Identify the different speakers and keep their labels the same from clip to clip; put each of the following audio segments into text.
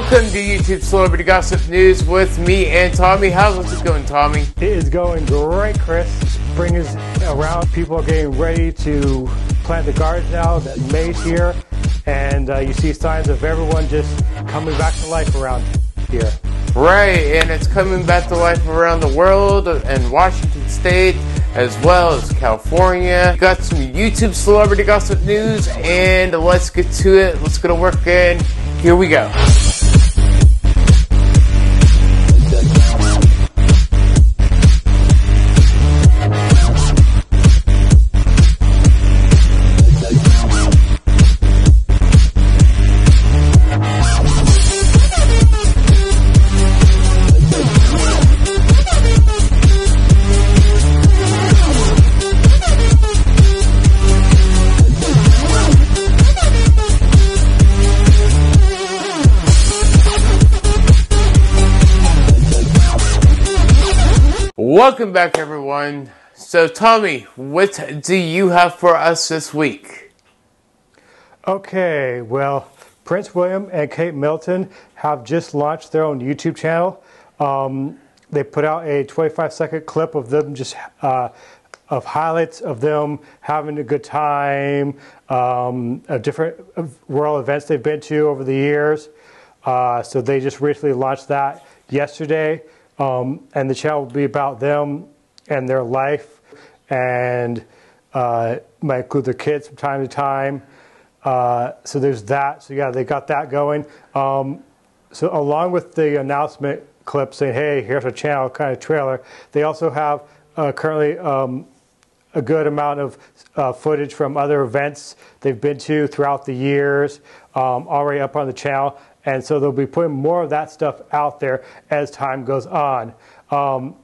Speaker 1: Welcome to YouTube Celebrity Gossip News with me and Tommy. How's it going, Tommy?
Speaker 2: It is going great, Chris. Spring is around. People are getting ready to plant the gardens now. That May's here, and uh, you see signs of everyone just coming back to life around here.
Speaker 1: Right, and it's coming back to life around the world and Washington State as well as California. Got some YouTube celebrity gossip news, and let's get to it. Let's get to work in. Here we go. Welcome back, everyone. So, Tommy, what do you have for us this week?
Speaker 2: Okay, well, Prince William and Kate Middleton have just launched their own YouTube channel. Um, they put out a 25 second clip of them just uh, of highlights of them having a good time, um, of different world events they've been to over the years. Uh, so they just recently launched that yesterday. Um, and the channel will be about them and their life, and uh, might include their kids from time to time. Uh, so there's that. So yeah, they got that going. Um, so along with the announcement clip saying, "Hey, here's our channel," kind of trailer, they also have uh, currently um, a good amount of uh, footage from other events they've been to throughout the years um, already up on the channel. And so they'll be putting more of that stuff out there as time goes on. Um,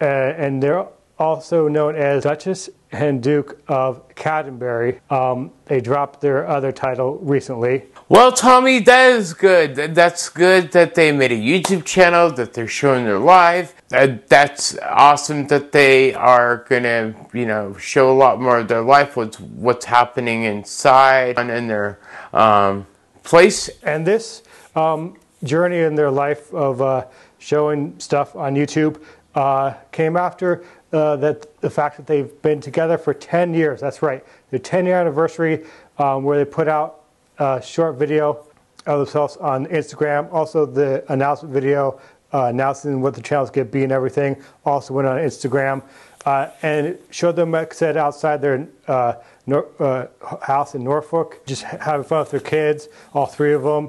Speaker 2: and they're also known as Duchess and Duke of Canterbury. Um, they dropped their other title recently.
Speaker 1: Well, Tommy, that is good. That's good that they made a YouTube channel, that they're showing their life. That's awesome that they are gonna, you know, show a lot more of their life, what's what's happening inside and in their um, place.
Speaker 2: And this um, journey in their life of uh, showing stuff on YouTube uh, came after uh, that the fact that they've been together for 10 years. That's right, their 10 year anniversary, um, where they put out a short video of themselves on Instagram. Also, the announcement video uh, announcing what the channel's going to be and everything also went on Instagram. Uh, and showed them, said, outside their uh, uh, house in Norfolk, just having fun with their kids, all three of them.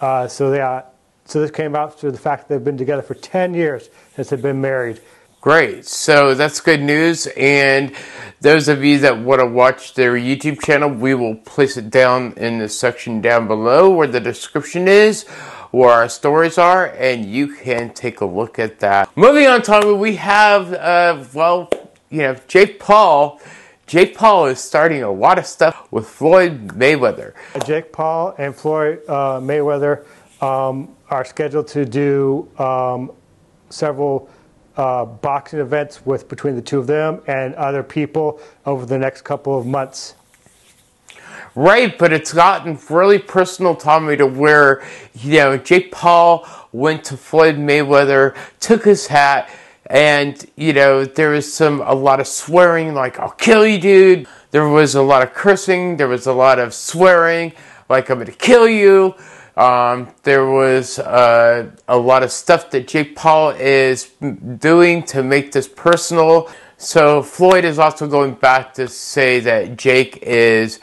Speaker 2: Uh, so yeah, so this came out through the fact that they've been together for 10 years since they've been married.
Speaker 1: Great. So that's good news. And those of you that want to watch their YouTube channel, we will place it down in the section down below where the description is, where our stories are, and you can take a look at that. Moving on, Tommy, we have, uh, well, you know, Jake Paul. Jake Paul is starting a lot of stuff with Floyd Mayweather.
Speaker 2: Jake Paul and Floyd uh, Mayweather um, are scheduled to do um, several uh, boxing events with between the two of them and other people over the next couple of months.
Speaker 1: Right, but it's gotten really personal, Tommy, to where you know Jake Paul went to Floyd Mayweather, took his hat, and you know there was some a lot of swearing, like "I'll kill you, dude." There was a lot of cursing. There was a lot of swearing, like "I'm gonna kill you." Um, there was uh, a lot of stuff that Jake Paul is doing to make this personal. So Floyd is also going back to say that Jake is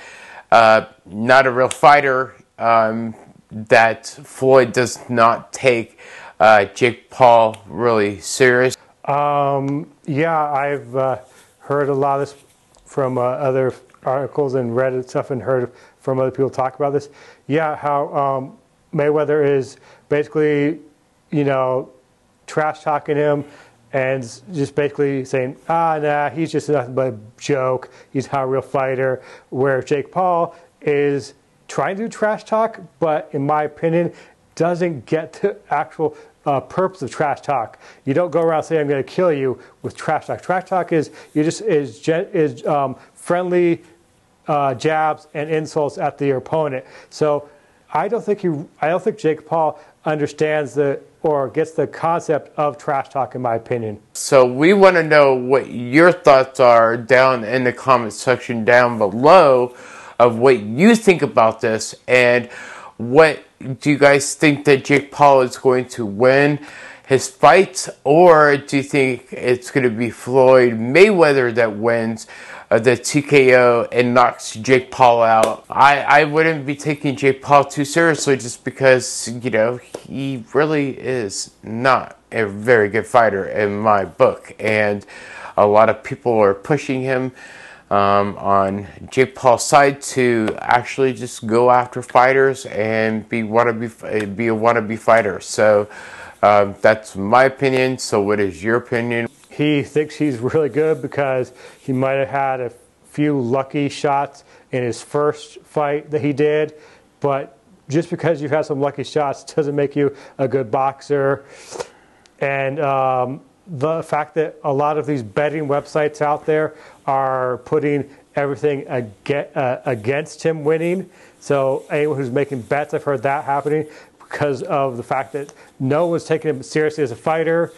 Speaker 1: uh, not a real fighter. Um, that Floyd does not take uh, Jake Paul really serious.
Speaker 2: Um, yeah, I've uh, heard a lot of this from uh, other articles and Reddit stuff and heard from other people talk about this. Yeah, how um, Mayweather is basically, you know, trash talking him and just basically saying, ah, nah, he's just nothing but a joke. He's not a real fighter. Where Jake Paul is trying to do trash talk, but in my opinion, doesn't get the actual uh, purpose of trash talk. You don't go around saying, I'm going to kill you with trash talk. Trash talk is, you just, is, is um, friendly uh, jabs and insults at the opponent. So I don't think he, I don't think Jake Paul understands the or gets the concept of trash talk, in my opinion.
Speaker 1: So we want to know what your thoughts are down in the comment section down below of what you think about this and what do you guys think that Jake Paul is going to win his fights, or do you think it's going to be Floyd Mayweather that wins uh, the TKO and knocks Jake Paul out? I, I wouldn't be taking Jake Paul too seriously just because, you know, he really is not a very good fighter in my book. And a lot of people are pushing him um, on Jake Paul's side to actually just go after fighters and be wannabe be be a wannabe fighter. So um, that's my opinion. So what is your opinion?
Speaker 2: He thinks he's really good because he might have had a few lucky shots in his first fight that he did, but just because you've had some lucky shots doesn't make you a good boxer. And um, the fact that a lot of these betting websites out there are putting everything uh, against him winning. So anyone who's making bets, I've heard that happening because of the fact that no one's taking him seriously as a fighter,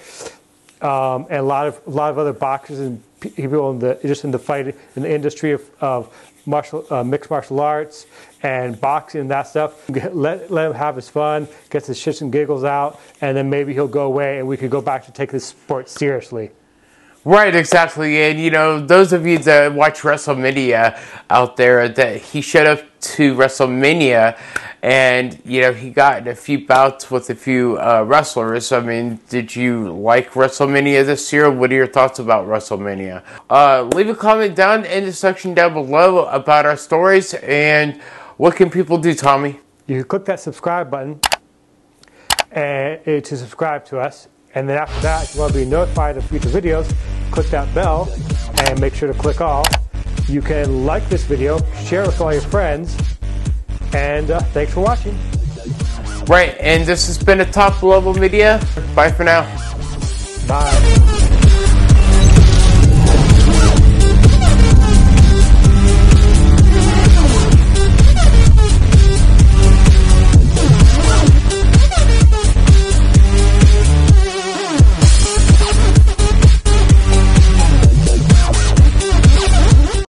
Speaker 2: um, and a lot of a lot of other boxers and people in the just in the fight in the industry of, of martial uh, mixed martial arts and boxing and that stuff. Let, let him have his fun, get his shits and giggles out, and then maybe he'll go away and we could go back to take this sport seriously.
Speaker 1: Right, exactly. And, you know, those of you that watch WrestleMania out there, that he showed up to WrestleMania and, you know, he got a few bouts with a few uh, wrestlers. I mean, did you like WrestleMania this year? What are your thoughts about WrestleMania? Uh, leave a comment down in the section down below about our stories and what can people do, Tommy?
Speaker 2: You click that subscribe button and, uh, to subscribe to us. And then after that, you to be notified of future videos, click that bell and make sure to click all. You can like this video, share with all your friends, and uh, thanks for watching.
Speaker 1: Right, and this has been a top level media. Bye for now.
Speaker 2: Bye.